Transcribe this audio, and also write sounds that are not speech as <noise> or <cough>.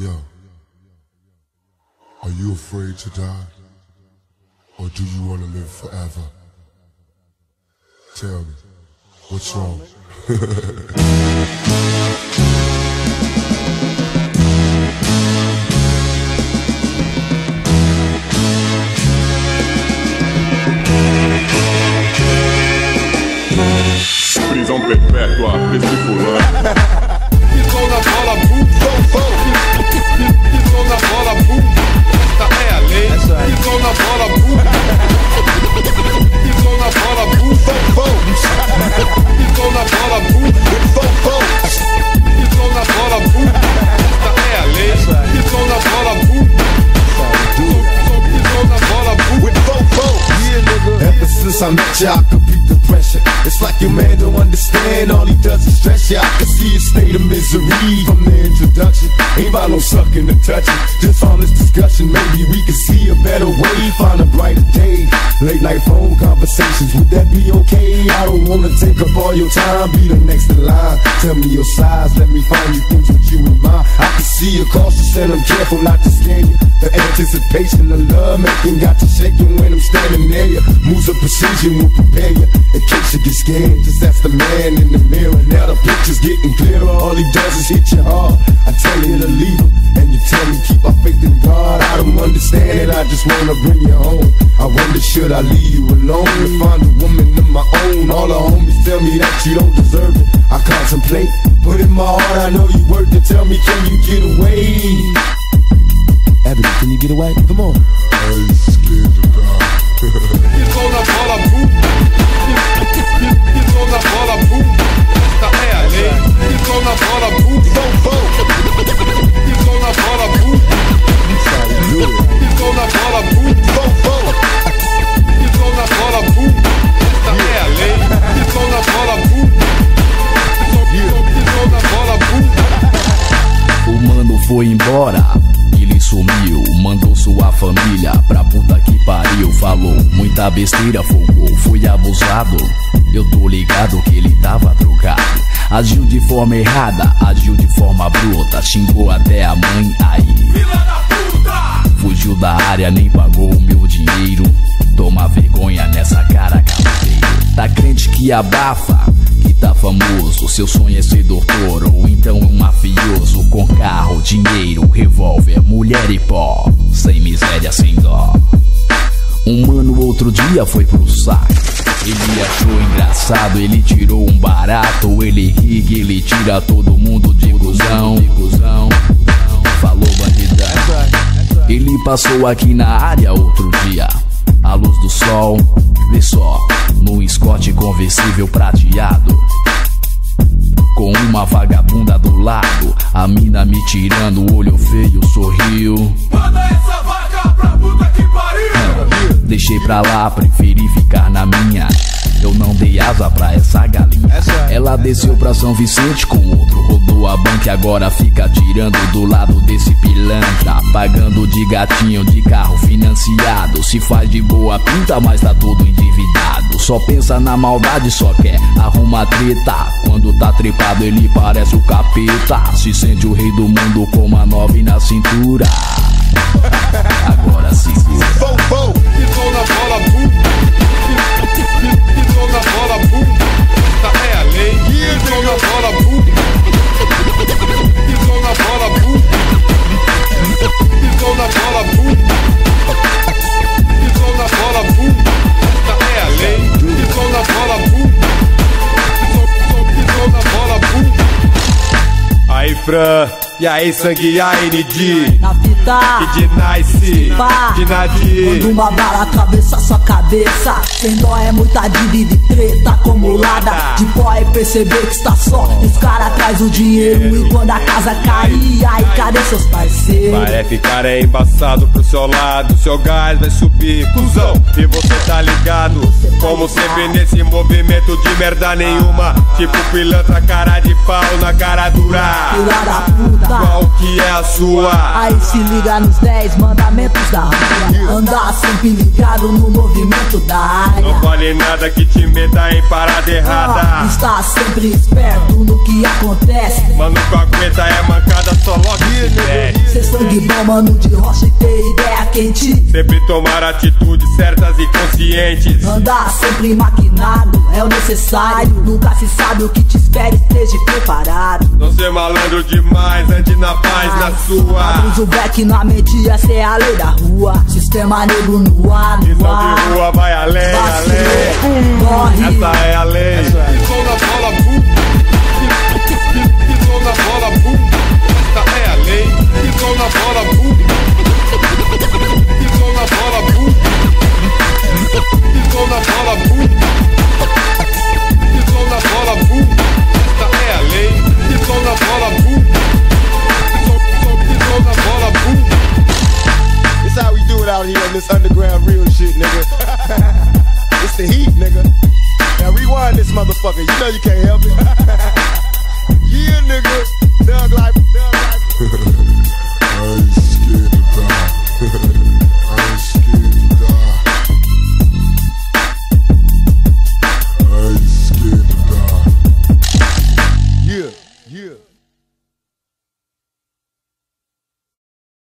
yo. Are you afraid to die? Or do you want to live forever? Tell me, what's wrong? Prisão perpétua, fulano. Ever since I met ya, I could the pressure. It's like your man don't understand. All he does is stress ya. I can see a state of misery from the introduction. Ain't about no sucking or touching. Just honest discussion. Maybe we can see a better way, find a brighter day. Late night phone conversations, would that be okay? I don't wanna take up all your time. Be the next in line. Tell me your size, let me find you things with you in mind. I can see you're cautious and I'm careful not to scare you. The anticipation of love making got you shaking when I'm standing near you. Moves of precision will prepare you in case you get scared. Just ask the man in the mirror. Now the picture's getting clearer. All he does is hit you hard. I tell you to leave him, and you tell me keep my faith in God. I don't understand it. I just wanna bring you home. I wonder should I leave you alone to find a woman of my own? All the homies tell me that you don't deserve it. I contemplate, but in my heart I know you worth it. Tell me, can you get away? Ebony, can you get away? Come on. <laughs> sua família pra puta que pariu. Falou muita besteira, folgou, foi abusado. Eu tô ligado que ele tava drogado. Agiu de forma errada, agiu de forma bruta. Xingou até a mãe aí. Fugiu da área, nem pagou o meu dinheiro. Toma vergonha nessa cara, cavaleiro. Tá crente que abafa, tá famoso. Seu sonho é ser doutor ou então um mafioso. Com carro, dinheiro, revólver, mulher e pó. Sem miséria, sem dó. Um mano outro dia foi pro saco. Ele achou engraçado, ele tirou um barato. Ele ri, que ele tira todo mundo de cuzão. Falou bandidão. Ele passou aqui na área outro dia. A luz do sol, vê só, conversível prateado. Com uma vagabunda do lado, a mina me tirando, o olho feio sorriu. Manda essa vaca pra puta que pariu. Deixei pra lá, preferi ficar na minha. Eu não dei asa pra essa galinha. Ela desceu pra São Vicente com outro, rodou a banca e agora fica tirando do lado desse pilantra. Pagando de gatinho de carro financiado. Se faz de boa pinta, mas tá todo endividado. Só pensa na maldade, só quer arruma treta. Quando tá trepado, ele parece o capeta. Se sente o rei do mundo com uma nove na cintura. <laughs> Agora segura. Pisou na bola, bum. Pisou na bola, bum. Esta é a lei. Pisou na bola, bum. Pisou na bola, bum. Pisou na bola, bum. Esta é a lei. Pisou na bola, bum. Pisou na bola, bum. Aí, Fran. E aí, sangue, aí, ND. Na fita, E de Nice. Pá. De quando Nadir. uma bala atravessa sua cabeça Sem dó é muita dívida e treta acumulada De pó é perceber que está só Os caras traz o dinheiro e quando a casa cair Aí cadê seus parceiros? Vai ficar é embaçado pro seu lado. Seu gás vai subir, cuzão. E você tá ligado? Como sempre nesse movimento de merda nenhuma. Tipo pilantra, cara de pau na cara dura. Filha da puta Qual que é a sua? Aí se liga nos 10 mandamentos da rua Andar sempre ligado no movimento da área Não vale nada que te meta em parada Ah, errada. Está sempre esperto no que acontece Mano, com aguenta é mancada só logo se. Cê sangue bom, mano, de rocha e ter ideia quente. Sempre tomar atitudes certas e conscientes. Andar sempre maquinado é o necessário. Nunca se sabe o que te espera, esteja preparado. Não ser malandro demais, ande na paz, na sua. Abrimos o beck na mente, essa é a lei da rua. Sistema negro no ar, no Visão ar. de rua vai além, além. Corre. Essa é a lei. Pisou na bola, bum. Pisou na bola, bum. nigga. Now rewind this motherfucker. You know you can't help it. <laughs> yeah, nigga. Doug life. Doug life. <laughs> I ain't scared to die. <laughs>